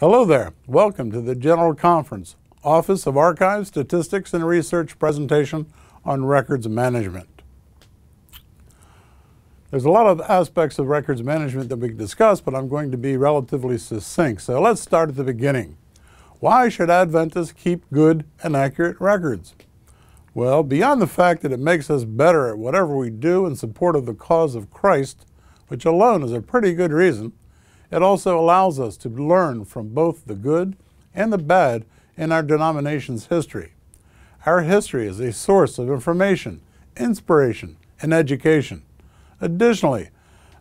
Hello there. Welcome to the General Conference, Office of Archives, Statistics, and Research presentation on records management. There's a lot of aspects of records management that we can discuss, but I'm going to be relatively succinct. So let's start at the beginning. Why should Adventists keep good and accurate records? Well, beyond the fact that it makes us better at whatever we do in support of the cause of Christ, which alone is a pretty good reason, it also allows us to learn from both the good and the bad in our denomination's history. Our history is a source of information, inspiration, and education. Additionally,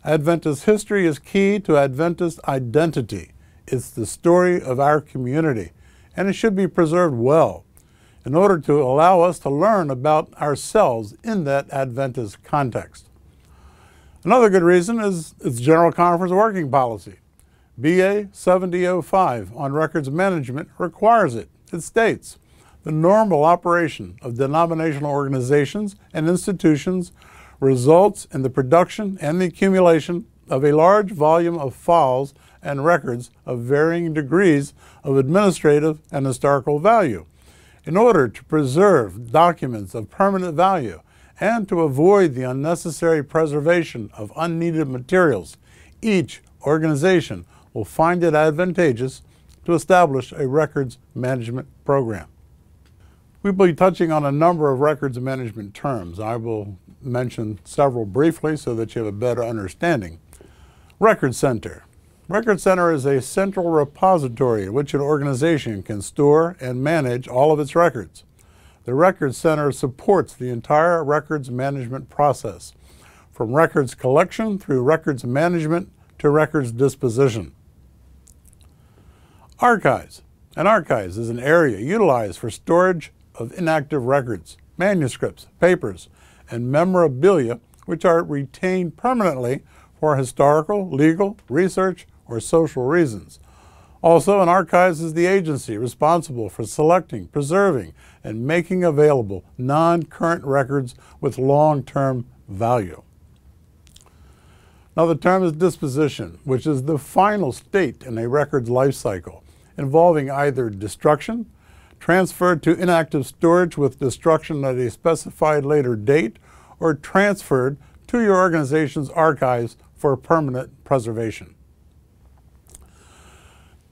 Adventist history is key to Adventist identity. It's the story of our community, and it should be preserved well in order to allow us to learn about ourselves in that Adventist context. Another good reason is its General Conference working policy. BA 7005 on records management requires it. It states, the normal operation of denominational organizations and institutions results in the production and the accumulation of a large volume of files and records of varying degrees of administrative and historical value. In order to preserve documents of permanent value and to avoid the unnecessary preservation of unneeded materials, each organization will find it advantageous to establish a records management program. We will be touching on a number of records management terms. I will mention several briefly so that you have a better understanding. Record Center. Record Center is a central repository in which an organization can store and manage all of its records. The Records Center supports the entire records management process, from records collection through records management to records disposition. Archives. An archives is an area utilized for storage of inactive records, manuscripts, papers, and memorabilia which are retained permanently for historical, legal, research, or social reasons. Also, an archives is the agency responsible for selecting, preserving, and making available non-current records with long-term value. Now the term is disposition, which is the final state in a record's life cycle, involving either destruction, transferred to inactive storage with destruction at a specified later date, or transferred to your organization's archives for permanent preservation.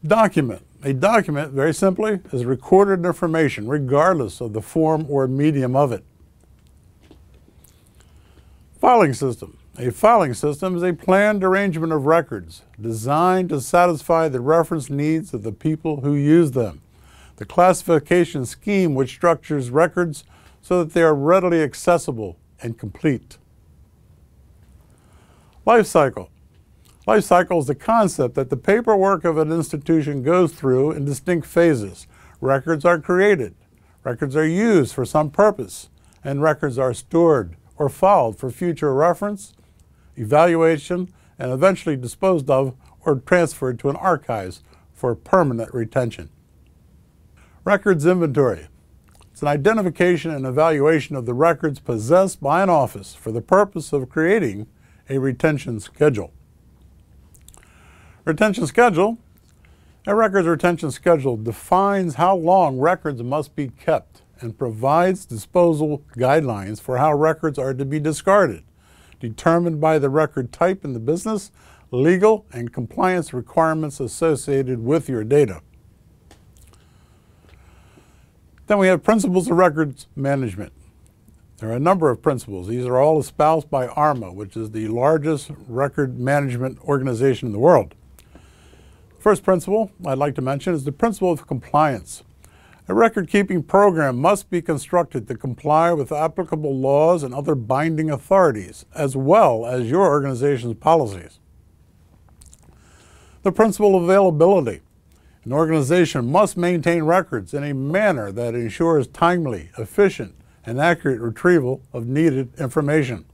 Document. A document, very simply, is recorded information regardless of the form or medium of it. Filing system. A filing system is a planned arrangement of records designed to satisfy the reference needs of the people who use them the classification scheme which structures records so that they are readily accessible and complete. Life cycle. Life cycle is the concept that the paperwork of an institution goes through in distinct phases. Records are created, records are used for some purpose, and records are stored or filed for future reference, evaluation, and eventually disposed of or transferred to an archives for permanent retention. Records inventory. It's an identification and evaluation of the records possessed by an office for the purpose of creating a retention schedule. Retention schedule. A records retention schedule defines how long records must be kept and provides disposal guidelines for how records are to be discarded, determined by the record type in the business, legal, and compliance requirements associated with your data. Then we have principles of records management. There are a number of principles. These are all espoused by ARMA, which is the largest record management organization in the world. First principle I'd like to mention is the principle of compliance. A record-keeping program must be constructed to comply with applicable laws and other binding authorities, as well as your organization's policies. The principle of availability. An organization must maintain records in a manner that ensures timely, efficient, and accurate retrieval of needed information.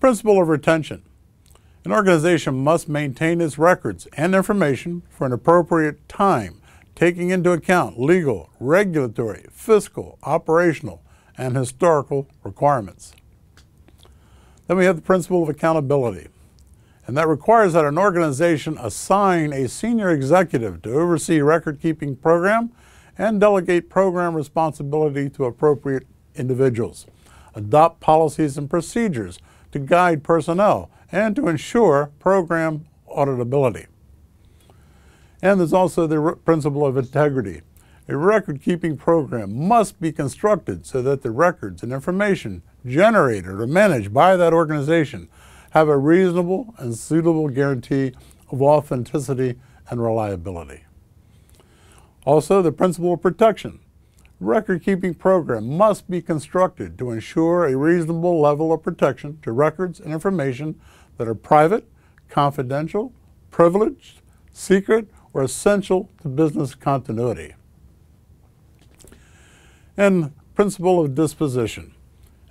Principle of retention. An organization must maintain its records and information for an appropriate time, taking into account legal, regulatory, fiscal, operational, and historical requirements. Then we have the principle of accountability. And that requires that an organization assign a senior executive to oversee record keeping program and delegate program responsibility to appropriate individuals, adopt policies and procedures to guide personnel, and to ensure program auditability. And there's also the principle of integrity. A record-keeping program must be constructed so that the records and information generated or managed by that organization have a reasonable and suitable guarantee of authenticity and reliability. Also, the principle of protection. Record-keeping program must be constructed to ensure a reasonable level of protection to records and information that are private, confidential, privileged, secret, or essential to business continuity. And principle of disposition.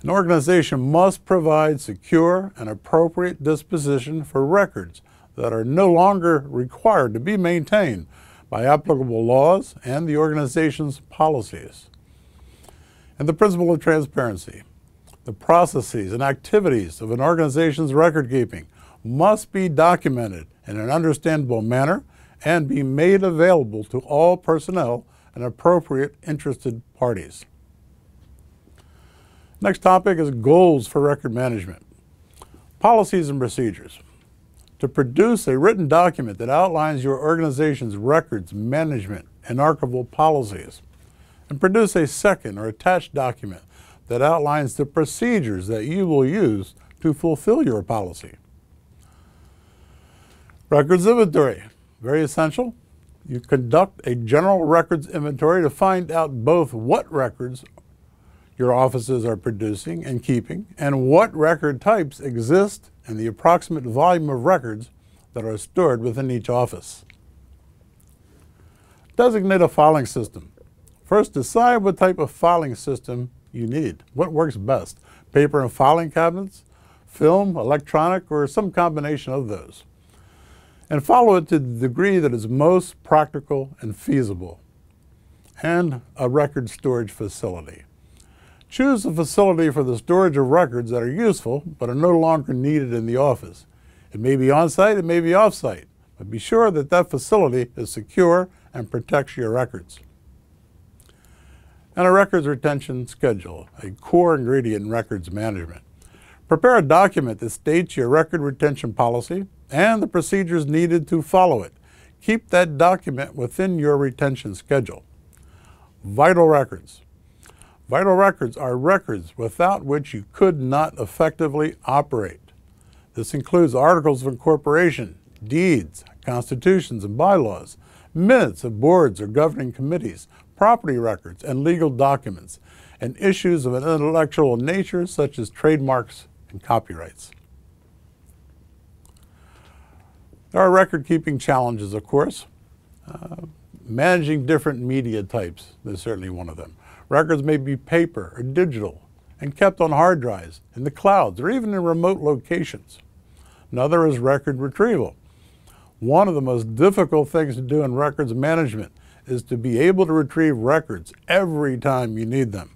An organization must provide secure and appropriate disposition for records that are no longer required to be maintained by applicable laws and the organization's policies. And the principle of transparency. The processes and activities of an organization's record keeping must be documented in an understandable manner and be made available to all personnel and appropriate interested parties. Next topic is goals for record management. Policies and procedures. To produce a written document that outlines your organization's records management and archival policies. And produce a second or attached document that outlines the procedures that you will use to fulfill your policy. Records inventory, very essential. You conduct a general records inventory to find out both what records your offices are producing and keeping, and what record types exist and the approximate volume of records that are stored within each office. Designate a filing system. First, decide what type of filing system you need. What works best? Paper and filing cabinets, film, electronic, or some combination of those. And follow it to the degree that is most practical and feasible. And a record storage facility. Choose a facility for the storage of records that are useful but are no longer needed in the office. It may be on-site, it may be off-site, but be sure that that facility is secure and protects your records. And a records retention schedule, a core ingredient in records management. Prepare a document that states your record retention policy and the procedures needed to follow it. Keep that document within your retention schedule. Vital records. Vital records are records without which you could not effectively operate. This includes articles of incorporation, deeds, constitutions and bylaws, minutes of boards or governing committees, property records and legal documents, and issues of an intellectual nature such as trademarks and copyrights. There are record-keeping challenges, of course. Uh, managing different media types is certainly one of them. Records may be paper or digital and kept on hard drives, in the clouds, or even in remote locations. Another is record retrieval. One of the most difficult things to do in records management is to be able to retrieve records every time you need them.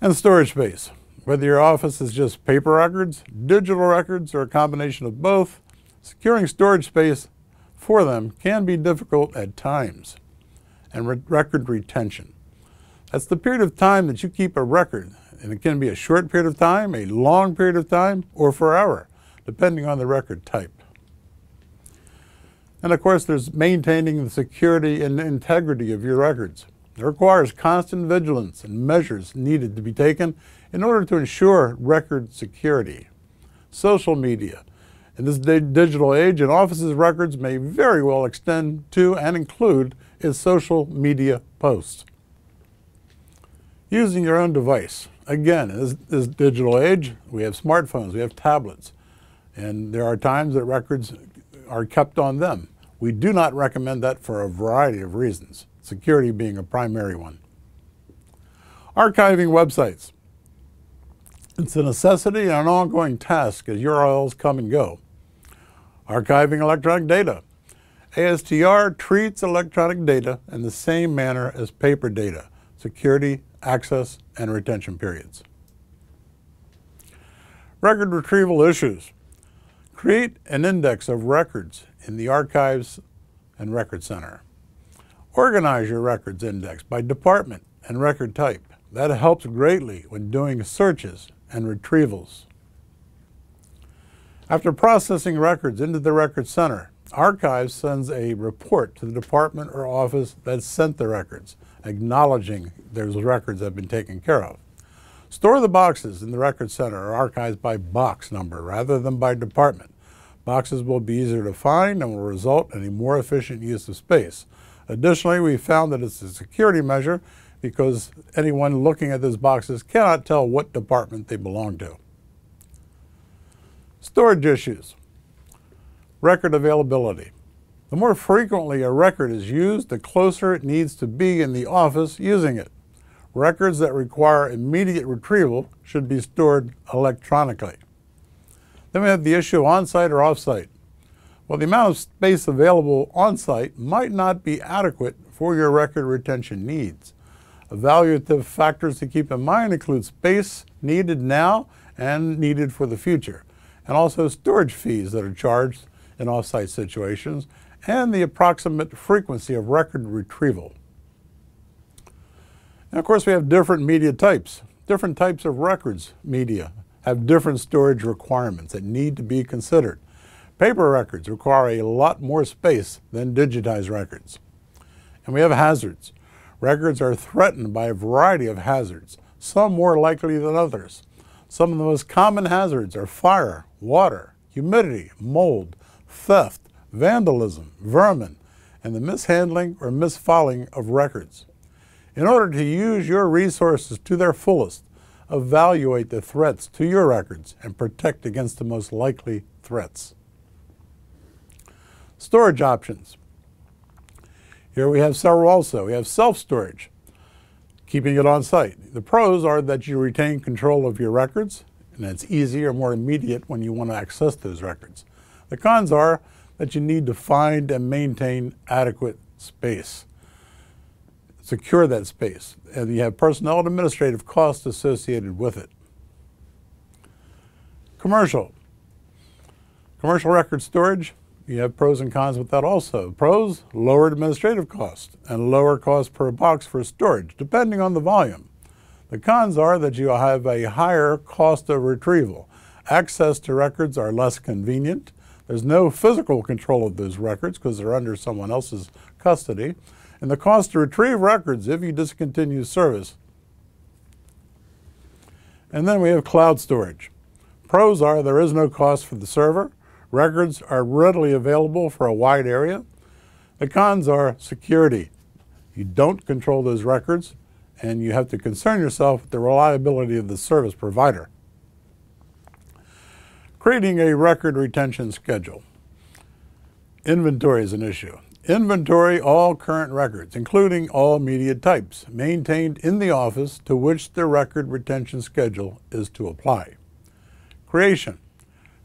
And storage space. Whether your office is just paper records, digital records, or a combination of both, securing storage space for them can be difficult at times and re record retention. That's the period of time that you keep a record, and it can be a short period of time, a long period of time, or forever, depending on the record type. And of course, there's maintaining the security and integrity of your records. It requires constant vigilance and measures needed to be taken in order to ensure record security. Social media. In this digital age, an office's records may very well extend to and include is social media posts. Using your own device. Again, in this, this digital age, we have smartphones, we have tablets, and there are times that records are kept on them. We do not recommend that for a variety of reasons, security being a primary one. Archiving websites. It's a necessity and an ongoing task as URLs come and go. Archiving electronic data. ASTR treats electronic data in the same manner as paper data, security, access, and retention periods. Record retrieval issues. Create an index of records in the Archives and Record Center. Organize your records index by department and record type. That helps greatly when doing searches and retrievals. After processing records into the Record Center, Archives sends a report to the department or office that sent the records, acknowledging those records have been taken care of. Store the boxes in the Record Center or Archives by box number rather than by department. Boxes will be easier to find and will result in a more efficient use of space. Additionally, we found that it's a security measure because anyone looking at those boxes cannot tell what department they belong to. Storage issues. Record availability. The more frequently a record is used, the closer it needs to be in the office using it. Records that require immediate retrieval should be stored electronically. Then we have the issue of on-site or off-site. Well, the amount of space available on-site might not be adequate for your record retention needs. Evaluative factors to keep in mind include space needed now and needed for the future, and also storage fees that are charged in off-site situations, and the approximate frequency of record retrieval. Of course, we have different media types. Different types of records media have different storage requirements that need to be considered. Paper records require a lot more space than digitized records. And we have hazards. Records are threatened by a variety of hazards, some more likely than others. Some of the most common hazards are fire, water, humidity, mold, theft, vandalism, vermin, and the mishandling or misfiling of records. In order to use your resources to their fullest, evaluate the threats to your records and protect against the most likely threats. Storage options. Here we have several also. We have self-storage, keeping it on site. The pros are that you retain control of your records, and it's easier, more immediate when you want to access those records. The cons are that you need to find and maintain adequate space. Secure that space, and you have personnel and administrative costs associated with it. Commercial. Commercial record storage, you have pros and cons with that also. Pros, lower administrative cost and lower cost per box for storage, depending on the volume. The cons are that you have a higher cost of retrieval. Access to records are less convenient. There's no physical control of those records because they're under someone else's custody. And the cost to retrieve records if you discontinue service. And then we have cloud storage. Pros are there is no cost for the server. Records are readily available for a wide area. The cons are security. You don't control those records, and you have to concern yourself with the reliability of the service provider. Creating a record retention schedule. Inventory is an issue. Inventory all current records, including all media types, maintained in the office to which the record retention schedule is to apply. Creation.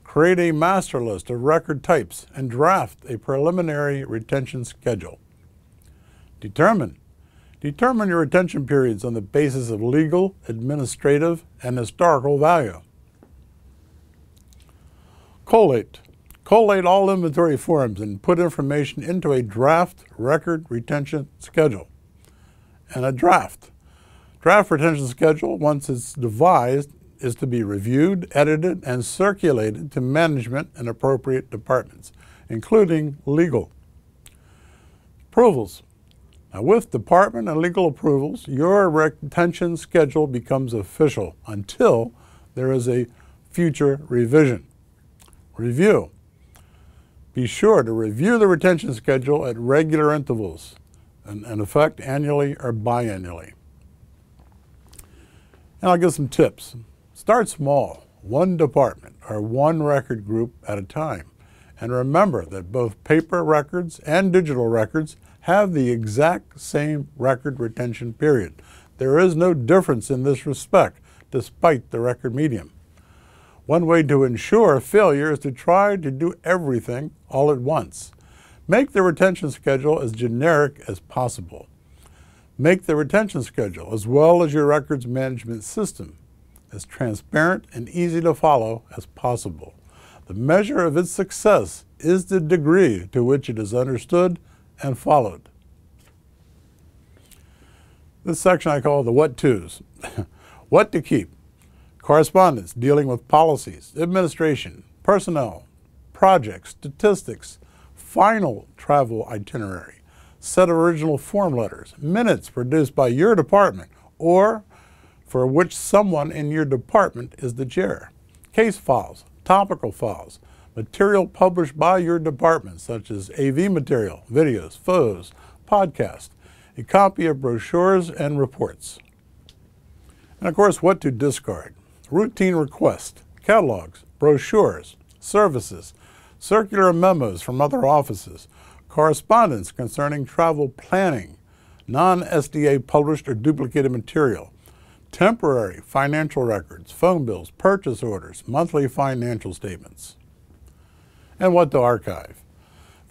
Create a master list of record types and draft a preliminary retention schedule. Determine. Determine your retention periods on the basis of legal, administrative, and historical value. Collate. Collate all inventory forms and put information into a draft record retention schedule. And a draft. Draft retention schedule, once it's devised, is to be reviewed, edited, and circulated to management and appropriate departments, including legal. Approvals. Now, with department and legal approvals, your retention schedule becomes official until there is a future revision. Review. Be sure to review the retention schedule at regular intervals, in, in effect annually or biannually. And I'll give some tips. Start small, one department or one record group at a time. And remember that both paper records and digital records have the exact same record retention period. There is no difference in this respect, despite the record medium. One way to ensure failure is to try to do everything all at once. Make the retention schedule as generic as possible. Make the retention schedule, as well as your records management system, as transparent and easy to follow as possible. The measure of its success is the degree to which it is understood and followed. This section I call the what to's. what to keep. Correspondence dealing with policies, administration, personnel, projects, statistics, final travel itinerary, set of original form letters, minutes produced by your department or for which someone in your department is the chair, case files, topical files, material published by your department, such as AV material, videos, photos, podcasts, a copy of brochures and reports. And of course, what to discard. Routine requests, catalogs, brochures, services, circular memos from other offices, correspondence concerning travel planning, non-SDA published or duplicated material, temporary financial records, phone bills, purchase orders, monthly financial statements. And what to archive.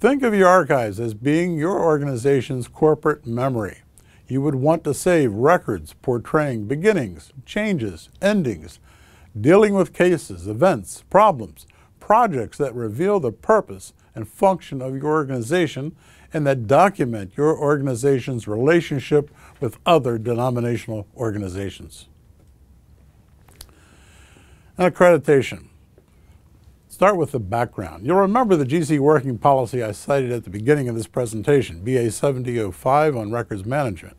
Think of your archives as being your organization's corporate memory. You would want to save records portraying beginnings, changes, endings, dealing with cases, events, problems, projects that reveal the purpose and function of your organization and that document your organization's relationship with other denominational organizations. And accreditation. Start with the background. You'll remember the GC working policy I cited at the beginning of this presentation, BA 7005 on records management.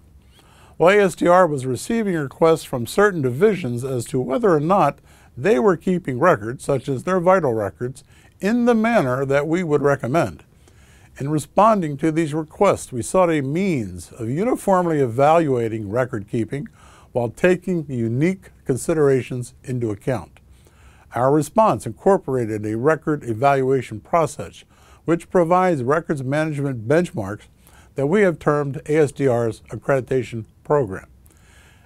Well, ASTR was receiving requests from certain divisions as to whether or not they were keeping records, such as their vital records, in the manner that we would recommend. In responding to these requests, we sought a means of uniformly evaluating record keeping while taking unique considerations into account. Our response incorporated a record evaluation process, which provides records management benchmarks that we have termed ASTR's accreditation program.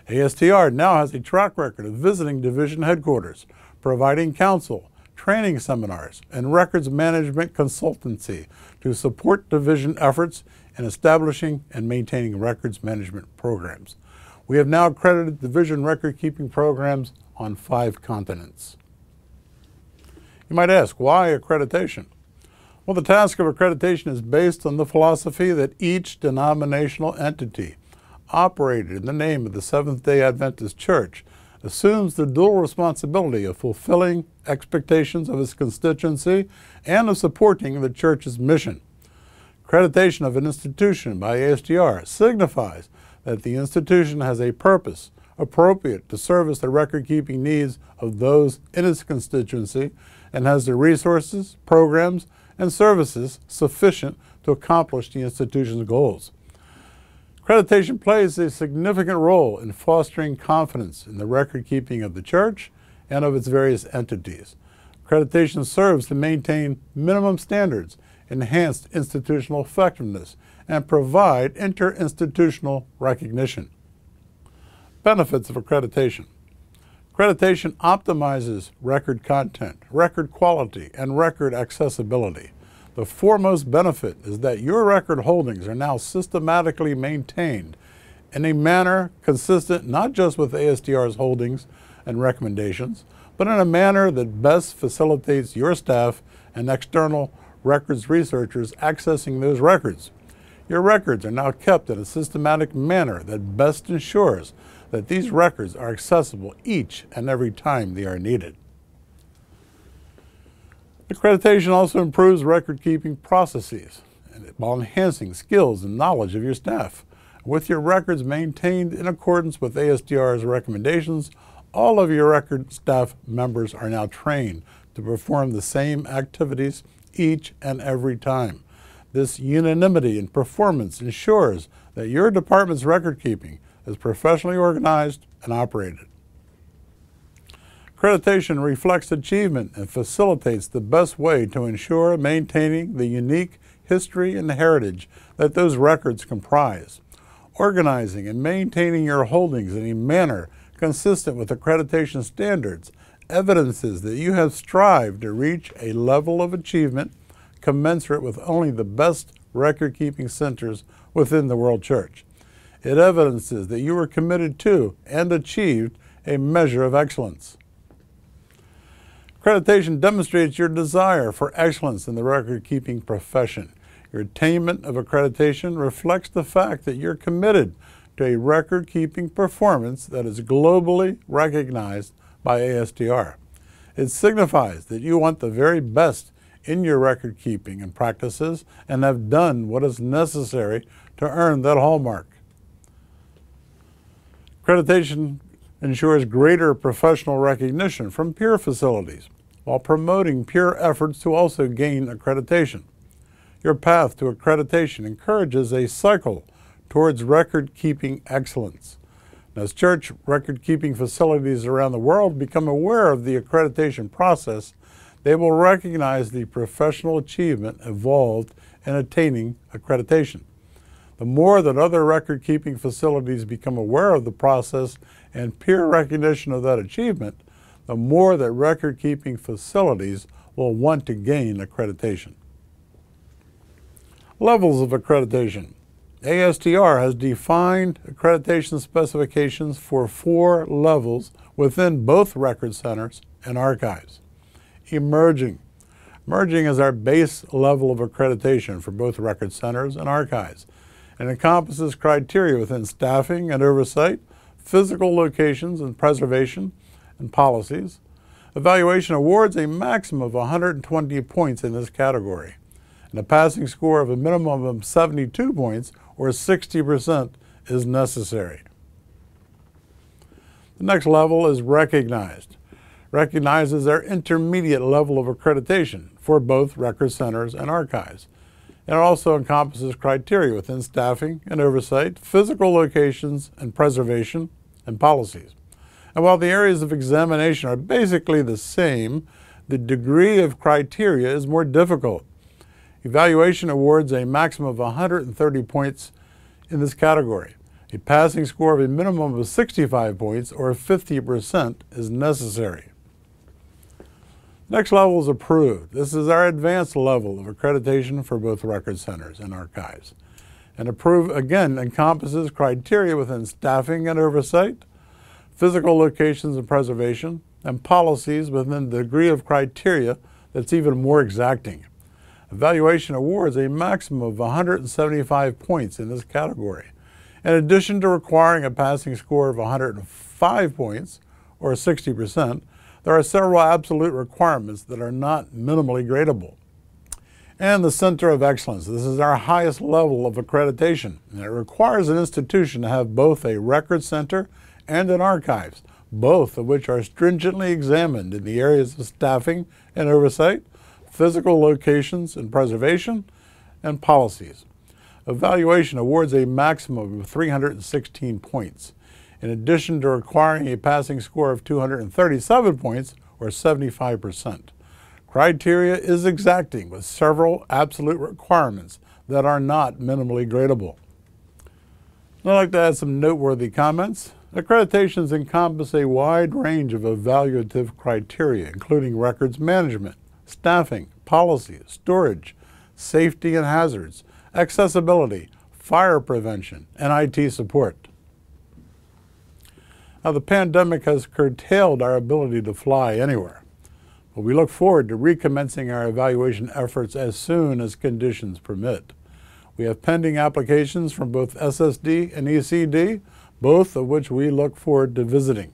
ASTR now has a track record of visiting division headquarters, providing counsel, training seminars, and records management consultancy to support division efforts in establishing and maintaining records management programs. We have now accredited division record keeping programs on five continents. You might ask, why accreditation? Well, the task of accreditation is based on the philosophy that each denominational entity operated in the name of the Seventh day Adventist Church assumes the dual responsibility of fulfilling expectations of its constituency and of supporting the church's mission. Accreditation of an institution by ASTR signifies that the institution has a purpose appropriate to service the record keeping needs of those in its constituency and has the resources, programs, and services sufficient to accomplish the institution's goals. Accreditation plays a significant role in fostering confidence in the record keeping of the church and of its various entities. Accreditation serves to maintain minimum standards, enhance institutional effectiveness, and provide interinstitutional recognition. Benefits of accreditation. Accreditation optimizes record content, record quality, and record accessibility. The foremost benefit is that your record holdings are now systematically maintained in a manner consistent not just with ASTR's holdings and recommendations, but in a manner that best facilitates your staff and external records researchers accessing those records. Your records are now kept in a systematic manner that best ensures that these records are accessible each and every time they are needed. Accreditation also improves record keeping processes while enhancing skills and knowledge of your staff. With your records maintained in accordance with ASTR's recommendations, all of your record staff members are now trained to perform the same activities each and every time. This unanimity in performance ensures that your department's record keeping is professionally organized and operated. Accreditation reflects achievement and facilitates the best way to ensure maintaining the unique history and heritage that those records comprise. Organizing and maintaining your holdings in a manner consistent with accreditation standards evidences that you have strived to reach a level of achievement commensurate with only the best record-keeping centers within the World Church. It evidences that you were committed to and achieved a measure of excellence. Accreditation demonstrates your desire for excellence in the record-keeping profession. Your attainment of accreditation reflects the fact that you're committed to a record-keeping performance that is globally recognized by ASTR. It signifies that you want the very best in your record keeping and practices and have done what is necessary to earn that hallmark. Accreditation ensures greater professional recognition from peer facilities while promoting peer efforts to also gain accreditation. Your path to accreditation encourages a cycle towards record keeping excellence. As church record keeping facilities around the world become aware of the accreditation process, they will recognize the professional achievement involved in attaining accreditation. The more that other record keeping facilities become aware of the process and peer recognition of that achievement, the more that record keeping facilities will want to gain accreditation. Levels of accreditation. ASTR has defined accreditation specifications for four levels within both record centers and archives. Emerging. Emerging is our base level of accreditation for both record centers and archives and encompasses criteria within staffing and oversight, physical locations and preservation, and policies. Evaluation awards a maximum of 120 points in this category, and a passing score of a minimum of 72 points or 60% is necessary. The next level is recognized. Recognizes their intermediate level of accreditation for both record centers and archives. It also encompasses criteria within staffing and oversight, physical locations and preservation, and policies. And while the areas of examination are basically the same, the degree of criteria is more difficult. Evaluation awards a maximum of 130 points in this category. A passing score of a minimum of 65 points or 50% is necessary. Next level is approved. This is our advanced level of accreditation for both record centers and archives. And approved, again, encompasses criteria within staffing and oversight, physical locations and preservation, and policies within the degree of criteria that's even more exacting. Evaluation awards a maximum of 175 points in this category. In addition to requiring a passing score of 105 points, or 60 percent, there are several absolute requirements that are not minimally gradable. And the Center of Excellence. This is our highest level of accreditation. And it requires an institution to have both a record center and an archives, both of which are stringently examined in the areas of staffing and oversight, physical locations and preservation, and policies. Evaluation awards a maximum of 316 points in addition to requiring a passing score of 237 points, or 75%. Criteria is exacting with several absolute requirements that are not minimally gradable. I'd like to add some noteworthy comments. Accreditations encompass a wide range of evaluative criteria, including records management, staffing, policy, storage, safety and hazards, accessibility, fire prevention, and IT support. Now, the pandemic has curtailed our ability to fly anywhere, but we look forward to recommencing our evaluation efforts as soon as conditions permit. We have pending applications from both SSD and ECD, both of which we look forward to visiting.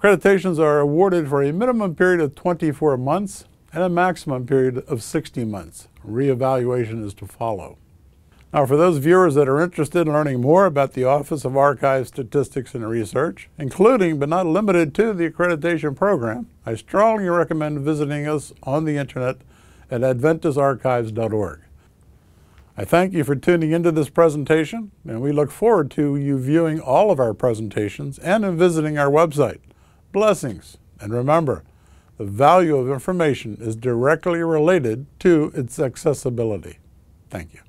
Accreditations are awarded for a minimum period of 24 months and a maximum period of 60 months. Reevaluation is to follow. Now, for those viewers that are interested in learning more about the Office of Archives, Statistics and Research, including but not limited to the accreditation program, I strongly recommend visiting us on the internet at adventistarchives.org. I thank you for tuning into this presentation, and we look forward to you viewing all of our presentations and in visiting our website. Blessings, and remember, the value of information is directly related to its accessibility. Thank you.